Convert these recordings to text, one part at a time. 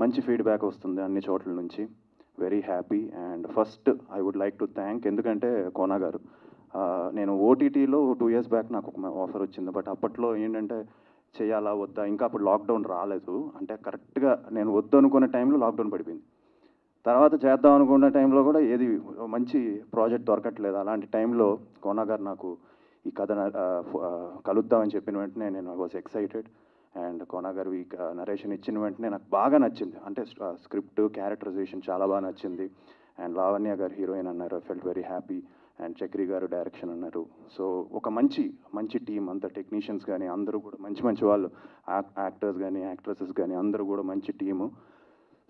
మంచి ఫీడ్బ్యాక్ వస్తుంది అన్ని చోట్ల నుంచి. Very happy and first I would like to thank ఎందుకంటే కోనా గారు నేను ఓటీటీలో టూ ఇయర్స్ బ్యాక్ నాకు ఒక ఆఫర్ వచ్చింది. బట్ అప్పట్లో ఏంటంటే చేయాలా వద్దా? ఇంకా అప్పుడు లాక్డౌన్ రాలేదు. అంటే కరెక్ట్గా నేను వద్దు అనుకునే టైంలో లాక్డౌన్ పడిపోయింది. తర్వాత చేద్దాం అనుకున్న టైంలో కూడా ఏది మంచి ప్రాజెక్ట్ దొరకట్లేదు. అలాంటి టైంలో కోనా గారు నాకు ఈ కథ కలుద్దామని చెప్పిన వెంటనే నేను I was excited and Kona garu ఈ నరేషన్ ఇచ్చిన వెంటనే నాకు బాగా నచ్చింది. అంటే స్క్రిప్ట్ క్యారెక్టరైజేషన్ చాలా బాగా నచ్చింది. అండ్ లావణ్య గారు హీరోయిన్ అన్నారు felt very happy and Chakri garu direction అన్నారు. సో ఒక మంచి మంచి టీం అంత టెక్నీషియన్స్ కానీ అందరూ కూడా మంచి మంచి వాళ్ళు. యాక్టర్స్ కానీ యాక్ట్రసెస్ కానీ అందరూ కూడా మంచి టీము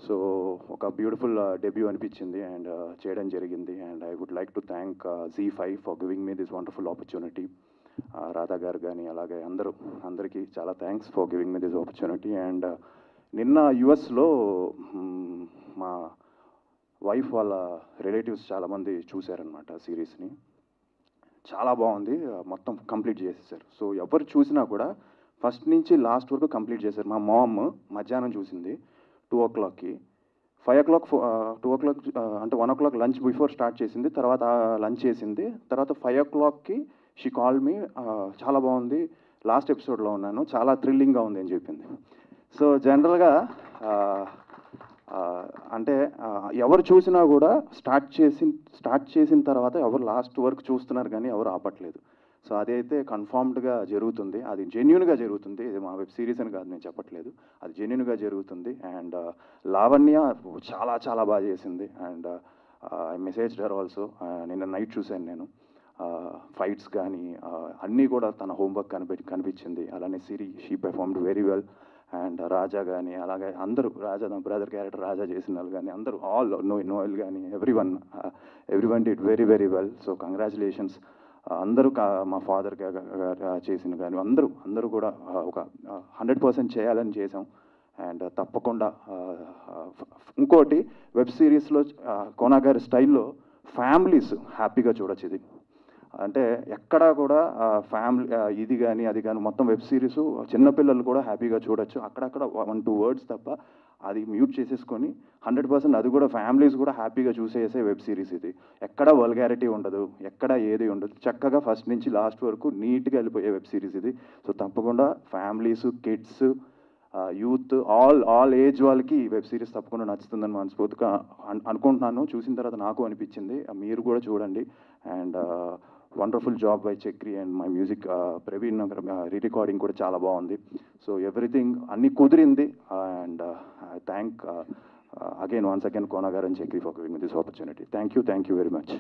సో ఒక బ్యూటిఫుల్ డెబ్యూ అనిపించింది. అండ్ చేయడం జరిగింది. And I would like to thank Zee five for giving me this wonderful opportunity Radha garu కానీ అలాగే అందరూ అందరికీ చాలా thanks for giving me this opportunity and నిన్న యుఎస్లో మా వైఫ్ వాళ్ళ రిలేటివ్స్ చాలామంది చూశారనమాట సిరీస్ని చాలా బాగుంది మొత్తం కంప్లీట్ చేసేసారు. సో ఎవరు చూసినా కూడా ఫస్ట్ నుంచి లాస్ట్ వరకు కంప్లీట్ చేశారు. మా మామ్ మధ్యాహ్నం చూసింది టూ ఓ క్లాక్కి five o'clock two o'clock అంటే one o'clock lunch before start చేసింది తర్వాత లంచ్ చేసింది. తర్వాత ఫైవ్ ఓ క్లాక్కి షీ కాల్ మీ చాలా బాగుంది. లాస్ట్ ఎపిసోడ్లో ఉన్నాను. చాలా థ్రిల్లింగ్గా ఉంది అని చెప్పింది. సో జనరల్గా అంటే ఎవరు చూసినా కూడా స్టార్ట్ చేసి స్టార్ట్ చేసిన తర్వాత ఎవరు లాస్ట్ వరకు చూస్తున్నారు కానీ ఎవరు ఆపట్లేదు. సో అదైతే కన్ఫామ్డ్గా జరుగుతుంది. అది జెన్యున్గా జరుగుతుంది. ఇది మా వెబ్ సిరీస్ అని కాదు నేను చెప్పట్లేదు. అది జెన్యున్గా జరుగుతుంది. అండ్ లావణ్య చాలా చాలా బాగా చేసింది. And I messaged her also నిన్న నైట్ చూశాను నేను. ఫైట్స్ కానీ అన్నీ కూడా తన హోంవర్క్ కనిపి కనిపించింది. అలానే Siri she performed very well and Raja కానీ అలాగే అందరూ రాజా నా బ్రదర్ క్యారెక్టర్ రాజా చేసిన వాళ్ళు కానీ అందరూ ఆల్ నో నోయల్ కానీ everyone everyone did very very well so congratulations అందరూ కా- మా ఫాదర్ చేసిన కానీ అందరూ అందరూ కూడా ఒక హండ్రెడ్ పర్సెంట్ చేయాలని చేసాం అండ్ తప్పకుండా ఇంకోటి వెబ్ సిరీస్లో కోనాగారి స్టైల్లో ఫ్యామిలీస్ హ్యాపీగా చూడొచ్చు ఇది. అంటే ఎక్కడా కూడా ఫ్యామిలీ ఇది కానీ అది కానీ మొత్తం వెబ్ సిరీస్ చిన్నపిల్లలు కూడా హ్యాపీగా చూడొచ్చు. అక్కడక్కడ వన్ టూ వర్డ్స్ తప్ప అది మ్యూట్ చేసేసుకొని హండ్రెడ్ పర్సెంట్ అది కూడా ఫ్యామిలీస్ కూడా హ్యాపీగా చూసేసే వెబ్ సిరీస్ ఇది. ఎక్కడ వల్గారిటీ ఉండదు ఎక్కడ ఏది ఉండదు. చక్కగా ఫస్ట్ నుంచి లాస్ట్ వరకు నీట్గా వెళ్ళిపోయే వెబ్ సిరీస్ ఇది. సో తప్పకుండా families kids youth all all age వాళ్ళకి ఈ వెబ్ సిరీస్ తప్పకుండా నచ్చుతుందని మనస్ఫూర్తిగా అనుకుంటున్నాను. చూసిన తర్వాత నాకు అనిపించింది. మీరు కూడా చూడండి. And wonderful job by Chakri and my music Praveen re recording కూడా చాలా బాగుంది. సో ఎవ్రీథింగ్ అన్ని కుదిరింది. And thank again once again కోనగారు and Chakri for giving this opportunity thank you thank you very much